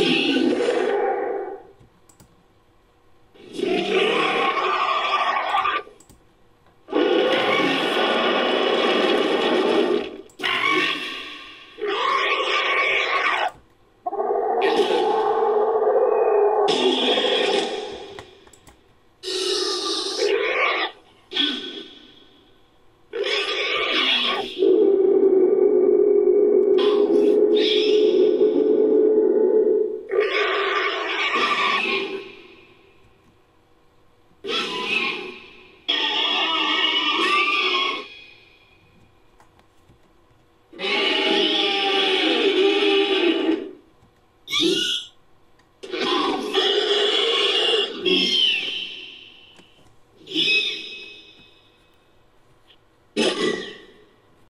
King.